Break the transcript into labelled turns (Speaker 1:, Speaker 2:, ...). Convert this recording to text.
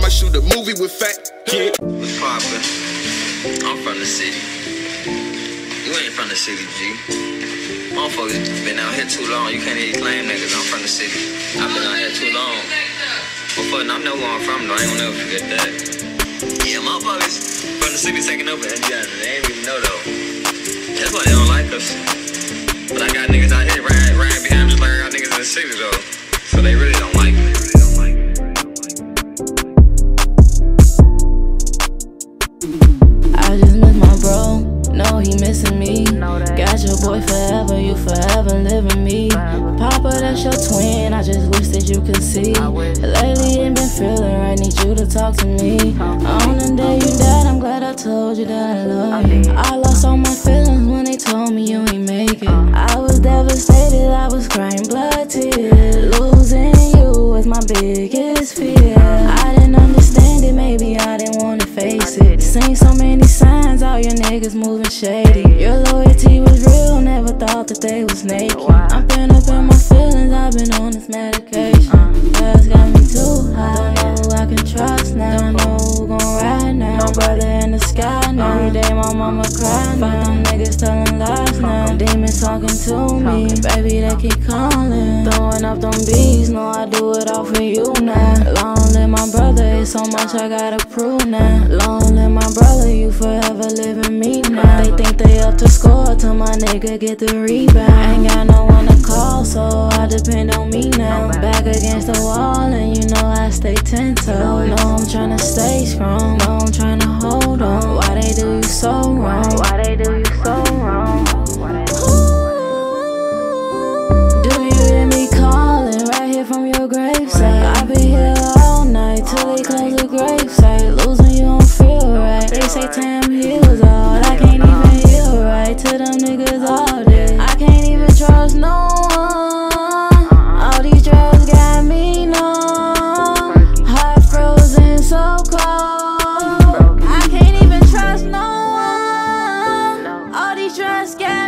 Speaker 1: might shoot a movie with fat kid.
Speaker 2: What's poppin'? I'm from the city. You ain't from the city, G. Motherfuckers been out here too long. You can't even claim niggas. I'm from the city. I've been out here too long. But fucking, I'm never where I'm from, though. I ain't gonna never forget that. Yeah, motherfuckers from the city taking over Indiana. They ain't even know, though. That's why they don't like us. But I got niggas out here riding, riding behind me just like I got niggas in the city, though. So they really don't
Speaker 3: twin. I just wish that you could see. Lately, ain't been feeling right. Need you to talk to me. On the day you died, I'm glad I told you that I love you. I lost all my feelings when they told me you ain't make it. I was devastated, I was crying blood tears. Losing you was my biggest fear. I didn't understand it, maybe I didn't wanna face it. Seen so many signs, all your niggas moving shady. Your loyalty was real, never thought that they was naked. I'm been up in my feelings, I've been on this medication. Uh, that's got me too high. Don't know who I can trust now. Don't know who gon' ride now. No brother in the sky now. Uh. Every day my mama cry now. Fuck them niggas telling lies now. Demons talking to me, baby they keep calling. Throwing up them beats, know I do it all for you now. Long live my brother, it's so much I gotta prove now. Long live my brother, you forever living me now. They think they up to score till my nigga get the rebound. Ain't got no one to call, so I depend on gravesite? I be here all night till they close the gravesite. Losing you don't feel right. They say time heals all. I can't even heal right to them niggas all day. I can't even trust no one. All these drugs got me numb. Heart frozen so cold. I can't even trust no one. All these drugs got